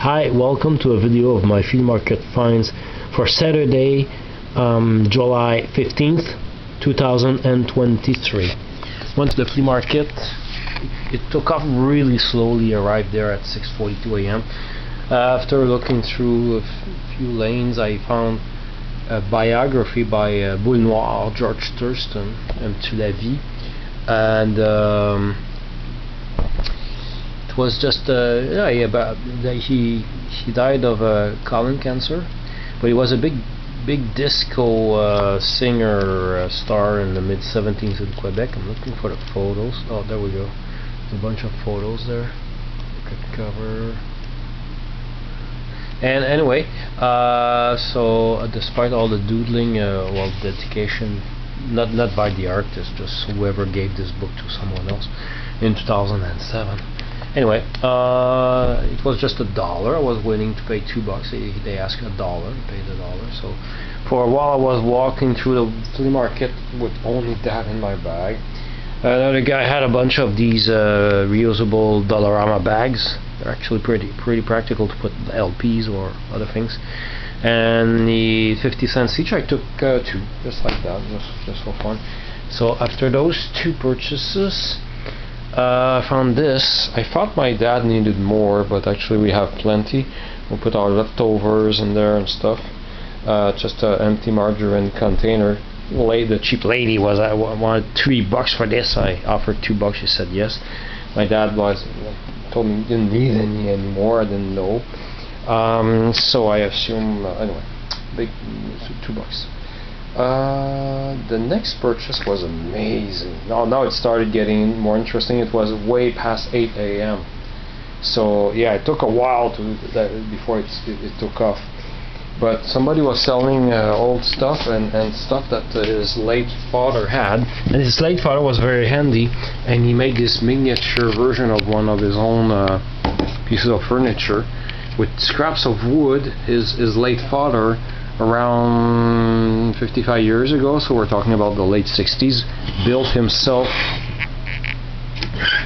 Hi, welcome to a video of my flea market finds for Saturday, um, July 15th, 2023. Went to the flea market. It took off really slowly, arrived there at 6.42 a.m. Uh, after looking through a few lanes, I found a biography by uh, George Thurston, and To la Vie. And um, was just uh, yeah, yeah but he he died of uh, colon cancer but he was a big big disco uh, singer uh, star in the mid 70s in Quebec. I'm looking for the photos. Oh there we go. There's a bunch of photos there. Cover. And anyway uh, so uh, despite all the doodling well dedication not not by the artist just whoever gave this book to someone else in 2007 Anyway, uh, it was just a dollar. I was willing to pay two bucks. They, they asked a dollar, I paid a dollar. So for a while I was walking through the flea market with only that in my bag. Another guy had a bunch of these uh, reusable Dollarama bags. They're actually pretty pretty practical to put LPs or other things. And the 50 cents each, I took uh, two, just like that, just just for fun. So after those two purchases, uh, I found this. I thought my dad needed more, but actually we have plenty. We'll put our leftovers in there and stuff. Uh, just an empty margarine container. The cheap lady was I wanted three bucks for this. I offered two bucks. She said yes. My dad was told me he didn't need any anymore. I didn't know. Um, so I assume uh, anyway. Big two bucks. Uh, the next purchase was amazing. Now, now it started getting more interesting. It was way past 8 a.m. So yeah, it took a while to before it, it, it, took off. But somebody was selling uh, old stuff and, and stuff that his late father had, and his late father was very handy, and he made this miniature version of one of his own uh, pieces of furniture with scraps of wood. His his late father around 55 years ago, so we're talking about the late 60s, built himself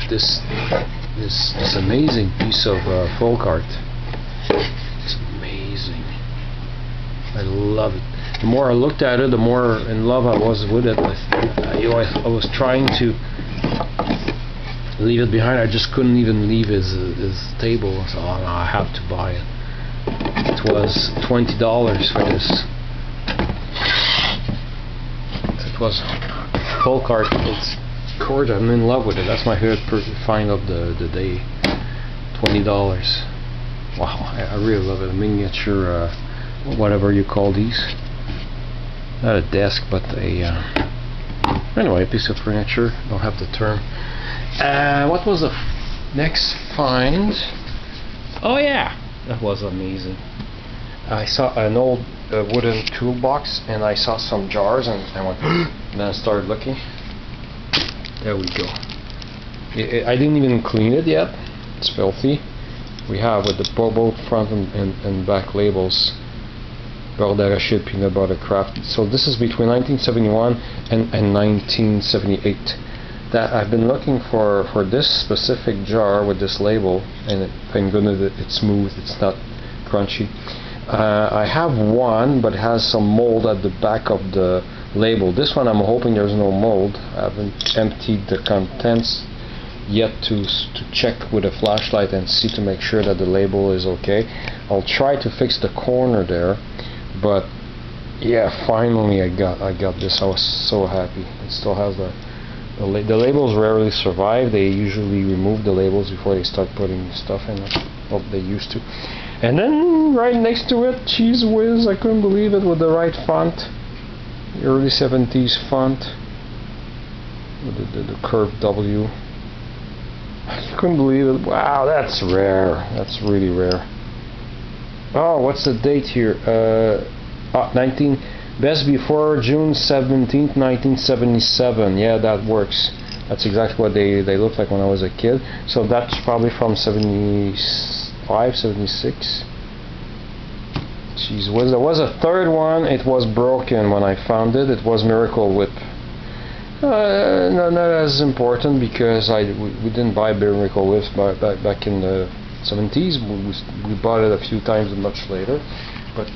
this this this amazing piece of uh, folk art. It's amazing. I love it. The more I looked at it, the more in love I was with it. I, you know, I, I was trying to leave it behind. I just couldn't even leave his his table. So I have to buy it was $20 for this. It was folk art. It's gorgeous. I'm in love with it. That's my favorite find of the, the day. $20. Wow, I, I really love it. A miniature, uh, whatever you call these. Not a desk, but a... Uh, anyway, a piece of furniture. Don't have the term. Uh, what was the next find? Oh yeah, that was amazing. I saw an old uh, wooden toolbox and I saw some jars and I went and then I started looking. There we go. It, I didn't even clean it yet. It's filthy. We have with the both front and, and, and back labels. Beurre d'arachide peanut butter Kraft. So this is between 1971 and, and 1978 that I've been looking for for this specific jar with this label and it, thank goodness it's smooth it's not crunchy uh, I have one, but has some mold at the back of the label. This one I'm hoping there's no mold. I haven't emptied the contents yet to, to check with a flashlight and see to make sure that the label is okay. I'll try to fix the corner there, but yeah, finally I got I got this. I was so happy. It still has the the, la the labels rarely survive. They usually remove the labels before they start putting stuff in. Well, they used to. And then right next to it, Cheez Whiz, I couldn't believe it with the right font. Early 70s font. With the, the, the curved W. I couldn't believe it. Wow, that's rare. That's really rare. Oh, what's the date here? Uh, ah, 19, best before June 17th, 1977. Yeah, that works. That's exactly what they, they looked like when I was a kid. So that's probably from 76 576 Jeez, was there was a third one it was broken when I found it it was Miracle Whip uh, not, not as important because I we, we didn't buy Miracle Whips back, back, back in the 70s. We, we bought it a few times much later, but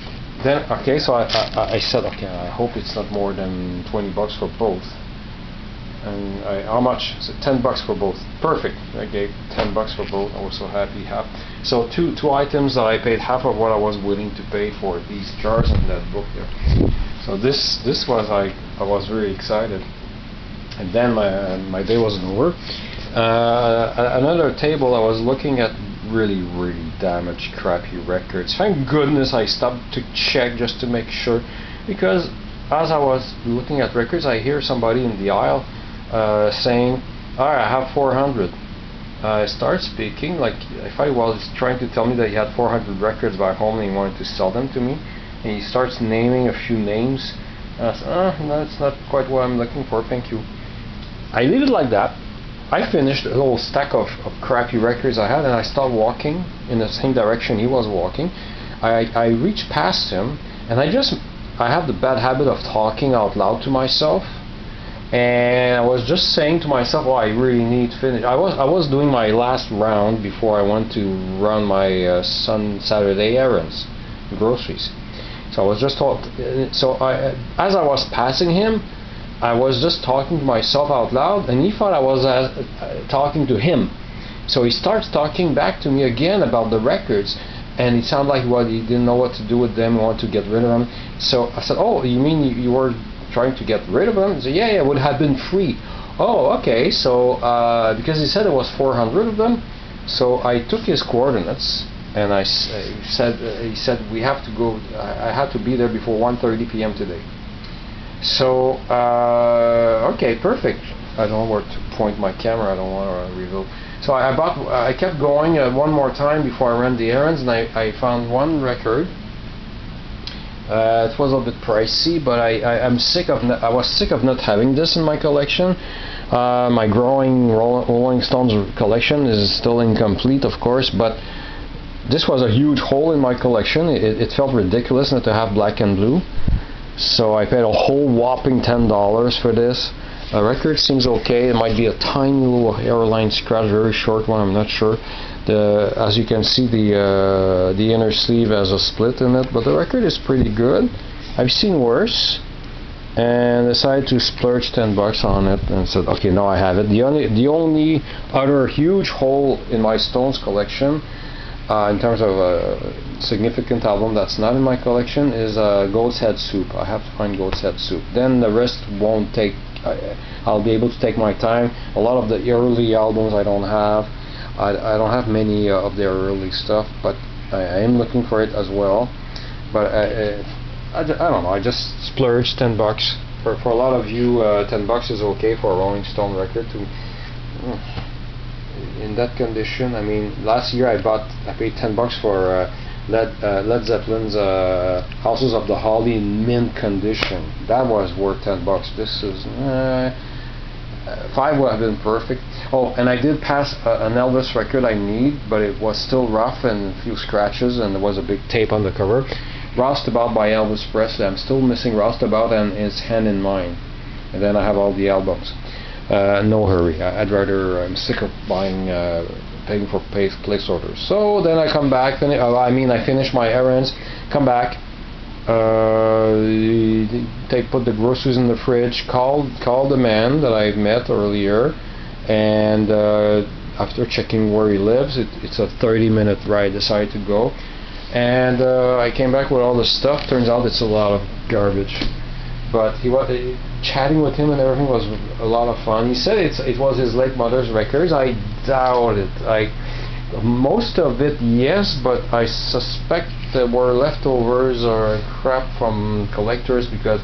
then okay. So I, I, I said okay. I hope it's not more than 20 bucks for both. And I, how much? Said 10 bucks for both. Perfect. I gave 10 bucks for both. I was so happy. Half. So two two items that I paid half of what I was willing to pay for these jars and that book there. So this this was I I was very excited. And then my my day wasn't over. Uh, another table I was looking at really really damaged crappy records. Thank goodness I stopped to check just to make sure because as I was looking at records I hear somebody in the aisle uh, saying, "Alright, I have 400." I start speaking like if I was trying to tell me that he had 400 records back home and he wanted to sell them to me, and he starts naming a few names. And I said, "Ah, no, that's not quite what I'm looking for. Thank you." I leave it like that. I finished a little stack of, of crappy records I had, and I started walking in the same direction he was walking. I, I reached past him, and I just I have the bad habit of talking out loud to myself and I was just saying to myself, "Oh, I really need to finish." I was I was doing my last round before I went to run my uh, Saturday errands, groceries. So I was just talk. So I, as I was passing him, I was just talking to myself out loud, and he thought I was uh, talking to him. So he starts talking back to me again about the records, and it sounded like what he didn't know what to do with them, he wanted to get rid of them. So I said, "Oh, you mean you, you were trying to get rid of them? He said, yeah, yeah, it would have been free. Oh, okay, so uh, because he said it was 400 of them, so I took his coordinates and I uh, said uh, he said we have to go. I, I had to be there before 1:30 p.m. today. So uh, okay, perfect. I don't know where to point my camera. I don't want to reveal. So I, I bought. I kept going uh, one more time before I ran the errands, and I, I found one record uh, it was a bit pricey, but I, I am sick of I was sick of not having this in my collection. Uh, my growing Rolling Stones collection is still incomplete, of course, but this was a huge hole in my collection. It, it felt ridiculous not to have black and blue, so I paid a whole whopping ten dollars for this. The record seems okay. It might be a tiny little airline scratch, very short one. I'm not sure. The, as you can see, the uh, the inner sleeve has a split in it, but the record is pretty good. I've seen worse, and decided to splurge 10 bucks on it, and said, okay, now I have it. The only the only other huge hole in my Stones collection, uh, in terms of a significant album that's not in my collection, is uh, Goat's Head Soup. I have to find Goat's Head Soup. Then the rest won't take. I'll be able to take my time. A lot of the early albums I don't have. I, I don't have many uh, of their early stuff, but I, I, am looking for it as well. But I, I, I, don't know. I just splurged 10 bucks. For, for a lot of you, uh, 10 bucks is okay for a Rolling Stone record. To mm, in that condition, I mean, last year I bought, I paid 10 bucks for uh, Led, uh, Led Zeppelin's uh, Houses of the Holy in mint condition. That was worth 10 bucks. This is. Uh, five would have been perfect. Oh, and I did pass uh, an Elvis record I need, but it was still rough and a few scratches, and there was a big tape on the cover. Roustabout by Elvis Presley. I'm still missing Roustabout and his Hand in Mine. And then I have all the albums. Uh, no hurry. I'd rather, I'm sick of buying, uh, paying for place orders. So then I come back, and uh, I mean, I finish my errands, come back, uh, they put the groceries in the fridge, called called the man that I met earlier, and uh, after checking where he lives, it, it's a 30 minute ride. Decided to go, and uh, I came back with all the stuff. Turns out it's a lot of garbage, but he was chatting with him and everything was a lot of fun. He said it's it was his late mother's records. I doubt it. I most of it, yes, but I suspect there were leftovers or crap from collectors because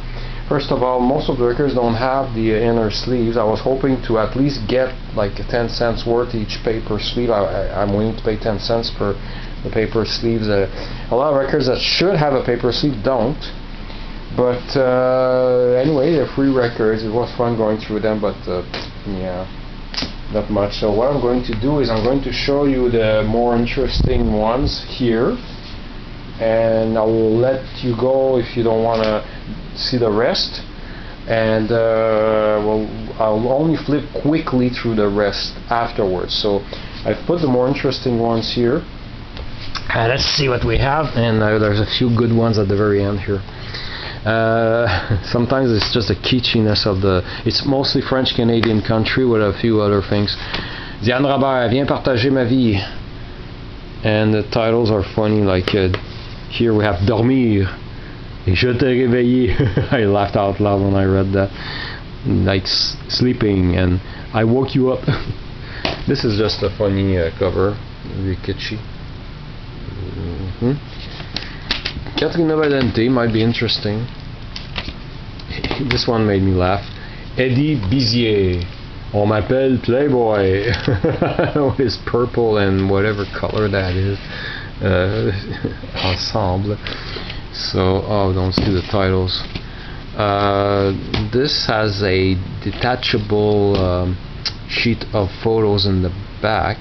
first of all most of the records don't have the inner sleeves. I was hoping to at least get like 10 cents worth each paper sleeve. I, am willing to pay 10 cents per the paper sleeves. Uh, a lot of records that should have a paper sleeve don't. But uh, anyway they're free records. It was fun going through them but uh, yeah not much. So what I'm going to do is I'm going to show you the more interesting ones here and I will let you go if you don't want to see the rest and uh, well, I'll only flip quickly through the rest afterwards so I've put the more interesting ones here Uh, let's see what we have, and uh, there's a few good ones at the very end here. Uh, sometimes it's just the kitschiness of the. It's mostly French Canadian country with a few other things. Diane Robert, viens partager ma vie. And the titles are funny, like uh, here we have Dormir. Je t'ai réveillé. I laughed out loud when I read that. Like sleeping, and I woke you up. this is just a funny uh, cover, very kitschy. Mm-hmm. Caterina Valente might be interesting. this one made me laugh. Eddie Bizier. On m'appelle Playboy. His purple and whatever color that is. Uh, ensemble. So, oh, don't see the titles. Uh, this has a detachable um, sheet of photos in the back.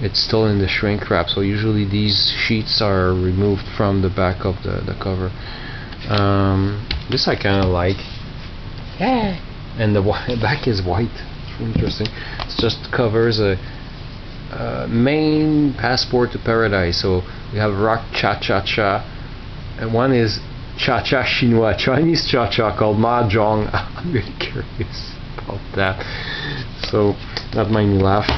It's still in the shrink wrap so usually these sheets are removed from the back of the, the cover. Um, this I kinda like. Yeah. And the back is white. Interesting. It just covers a uh, main passport to paradise so we have rock cha cha cha and one is cha cha chinois Chinese cha cha called mahjong I'm really curious about that so that made me laugh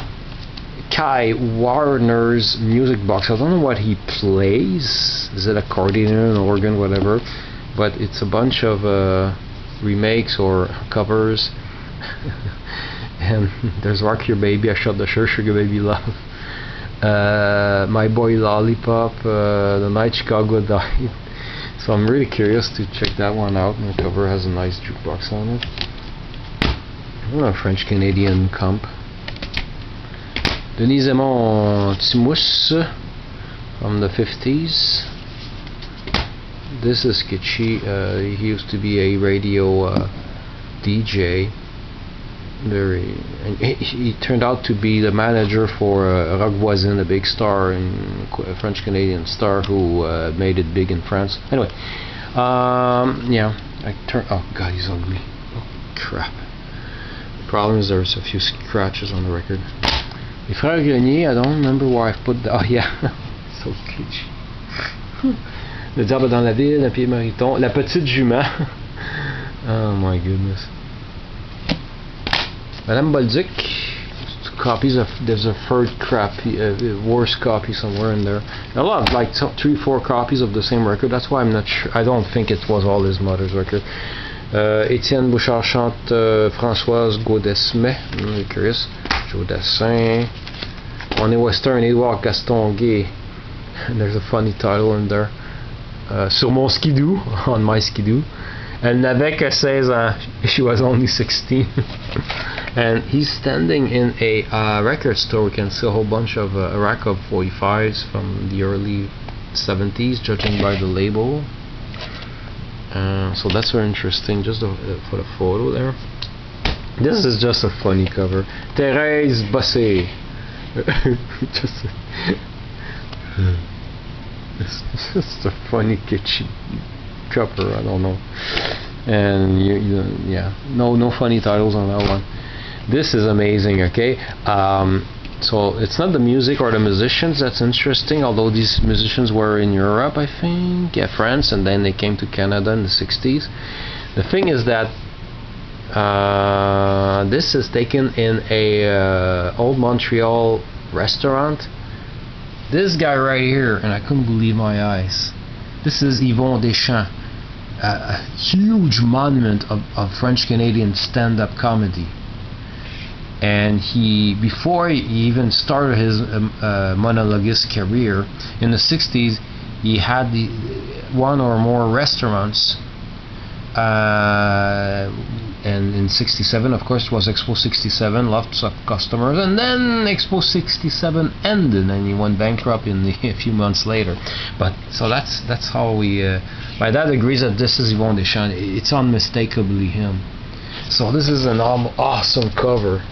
Kai Warner's music box. I don't know what he plays. Is it accordion, an organ, whatever? But it's a bunch of uh, remakes or covers. and there's Rock Your Baby, I Shot the Sure Sugar Baby Love. Uh, My Boy Lollipop, uh, The Night Chicago Died. So I'm really curious to check that one out. The cover has a nice jukebox on it. Oh, French Canadian comp. Denise Aymon Timous from the 50s. This is Kitschy. Uh, he used to be a radio uh, DJ. Very, and he, he, turned out to be the manager for uh, Roch Voisine, a big star, in, a French Canadian star who uh, made it big in France. Anyway, um, yeah, I turn. Oh God, he's ugly. Oh crap. The problem is there's a few scratches on the record. Les frères Grenier, I don't remember where I put the... Oh yeah, so kitsch. Le diable dans la ville, un pied mariton, la petite jument. oh my goodness. Madame Bolduc, copies of there's a third copy, uh, worse copy somewhere in there. A lot, like three, four copies of the same record. That's why I'm not sure. I don't think it was all his mother's record. Uh, Étienne Bouchard chante uh, Françoise Gaudesmet. I'm curious. Joe. On est Western, Edouard Gaston Gay. And there's a funny title in there. Uh, sur mon skidoo, on my skidoo. Elle n'avait que 16 ans. She was only 16. And he's standing in a uh, record store. We can see a whole bunch of uh, a rack of 45s from the early 70s, judging by the label. Uh, so that's very interesting, just uh, for the photo there. This is just a funny cover. Thérèse Bossé. just, it's just a funny kitschy cover. I don't know. And you, you, yeah, no, no funny titles on that one. This is amazing. Okay. Um, so it's not the music or the musicians that's interesting, although these musicians were in Europe, I think, yeah, France, and then they came to Canada in the 60s. The thing is that uh, this is taken in a uh, old Montreal restaurant. This guy right here, and I couldn't believe my eyes. This is Yvon Deschamps, a, a huge monument of, of French Canadian stand-up comedy. And he, before he even started his um, uh, career in the 60s, he had the one or more restaurants uh, and in 67 of course was Expo 67 lots of customers and then Expo 67 ended and he went bankrupt in the, a few months later. But so that's that's how we uh, my dad agrees that this is Yvon Deschamps. It's unmistakably him. So this is an awesome cover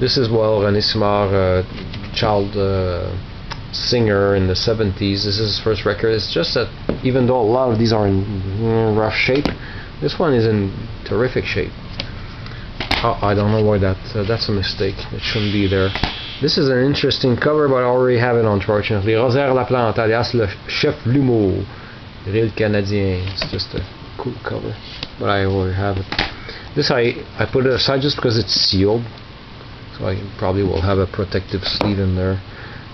this is well René Simard uh, child uh, singer in the 70s this is his first record it's just that even though a lot of these are in rough shape this one is in terrific shape. Oh, I don't know why that. Uh, that's a mistake. It shouldn't be there. This is an interesting cover, but I already have it unfortunately. Rosaire Laplante, alias le chef l'humour. Real Canadien. It's just a cool cover, but I already have it. This I, I put it aside just because it's sealed, I probably will have a protective sleeve in there.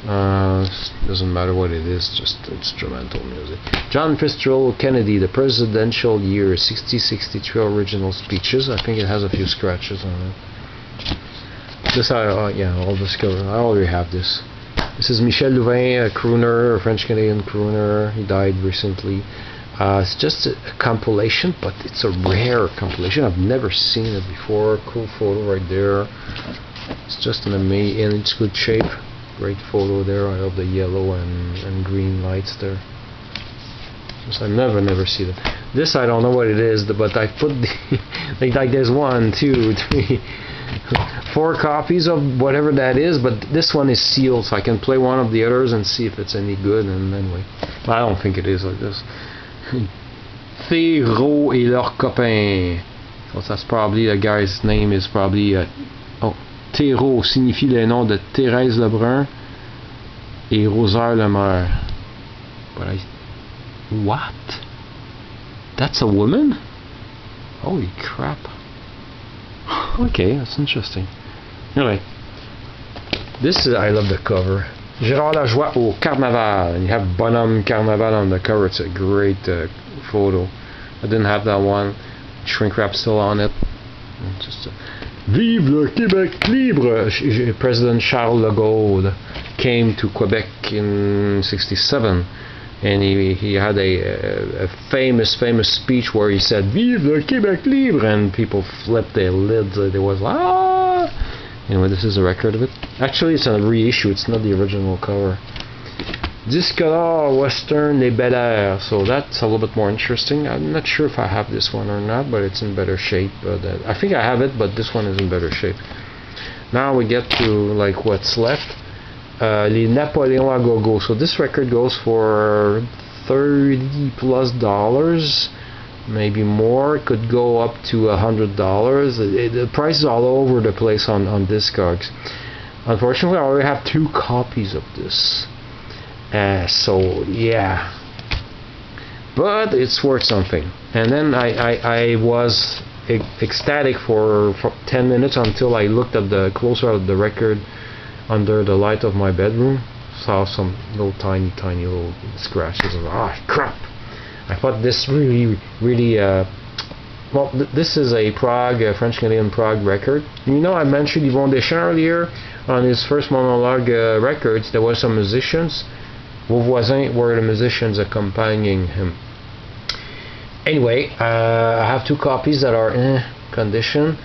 Uh, doesn't matter what it is, just instrumental music. John Fitzgerald Kennedy, the presidential year, 6063 original speeches. I think it has a few scratches on it. This I, uh, yeah, all discover. I already have this. This is Michel Louvain, a crooner, a French Canadian crooner. He died recently. Uh, it's just a, a, compilation, but it's a rare compilation. I've never seen it before. Cool photo right there. It's just an amazing, and it's good shape. Great photo there. I love the yellow and, and green lights there. Just I never, never see that. This I don't know what it is, but I put the like, like there's one, two, three, four copies of whatever that is, but this one is sealed, so I can play one of the others and see if it's any good, and then wait. I don't think it is like this. Thérault et leurs copains. So that's probably the guy's name is probably uh, Thérault signifie les noms de Thérèse Lebrun et Rosaire Lemaire. But I what? That's a woman? Holy crap. Okay, that's interesting. Anyway, this is I love the cover. Gérard Lajoie au Carnaval. And you have Bonhomme Carnaval on the cover. It's a great uh, photo. I didn't have that one. Shrink wrap still on it. Just Vive le Québec libre! President Charles de Gaulle came to Quebec in 67 and he, he had a, a, famous famous speech where he said Vive le Québec libre and people flipped their lids. It was ah! Anyway, this is a record of it. Actually, it's a reissue. It's not the original cover. Disque d'or Western Les Bel Air. So that's a little bit more interesting. I'm not sure if I have this one or not, but it's in better shape. Uh, I think I have it, but this one is in better shape. Now we get to like what's left. Uh, Les Napoléons à Gogo. So this record goes for 30 plus dollars maybe more. It could go up to a hundred dollars. The price is all over the place on on Discogs. Unfortunately, I already have two copies of this. Uh, so yeah, but it's worth something. And then I I, I was ecstatic for, for 10 minutes until I looked at the closer of the record under the light of my bedroom saw some little tiny tiny little scratches and ah crap I thought this really, really, uh, well, th this is a prog, uh, French Canadian prog record. You know, I mentioned Yvon Deschamps earlier on his first monologue uh, records. There were some musicians. Vos voisins were the musicians accompanying him. Anyway, uh, I have two copies that are in condition.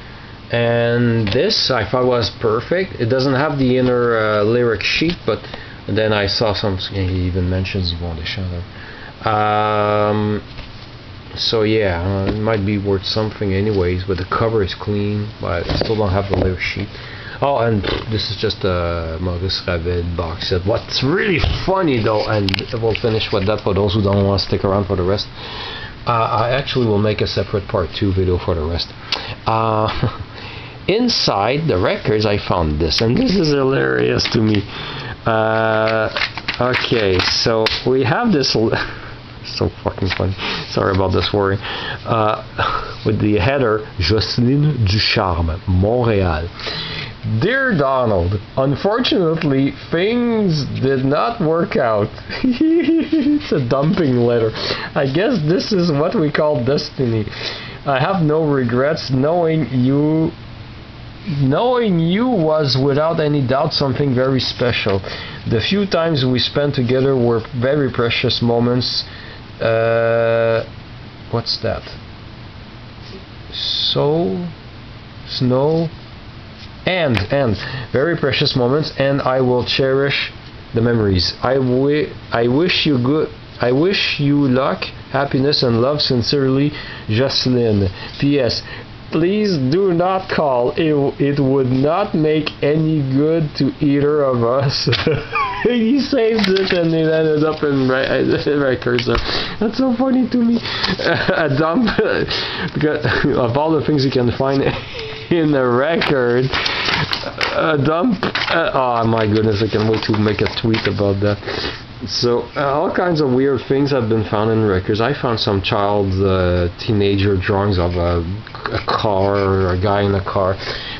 And this I thought was perfect. It doesn't have the inner uh, lyric sheet, but then I saw some. He even mentions Yvon Deschamps there. Um, so yeah, uh, it might be worth something anyways, but the cover is clean, but I still don't have the lyric sheet. Oh, and this is just a Maurice Ravel box set. What's really funny though, and we'll finish with that for those who don't want to stick around for the rest. Uh, I actually will make a separate part 2 video for the rest. Uh, inside the records I found this, and this is hilarious to me. Uh, okay, so we have this so fucking funny. Sorry about this worry. Uh, with the header, Jocelyne Ducharme, Montréal. Dear Donald, unfortunately, things did not work out. it's a dumping letter. I guess this is what we call destiny. I have no regrets knowing you knowing you was without any doubt something very special. The few times we spent together were very precious moments uh, what's that? So, snow, and and very precious moments, and I will cherish the memories. I, wi- I wish you good. I wish you luck, happiness, and love sincerely, Jocelyn. P.S. Please do not call. It, it would not make any good to either of us. he saved it and it ended up in right, records. That's so funny to me. a dump because of all the things you can find. In the record. A dump. Uh, oh my goodness! I can wait to make a tweet about that. So uh, all kinds of weird things have been found in records. I found some child, uh, teenager drawings of a, a car or a guy in a car,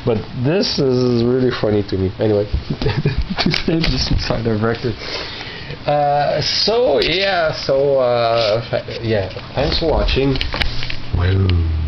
but this is really funny to me. Anyway, this inside the record. Uh, so yeah, so uh, fa- yeah. Thanks for watching. Well.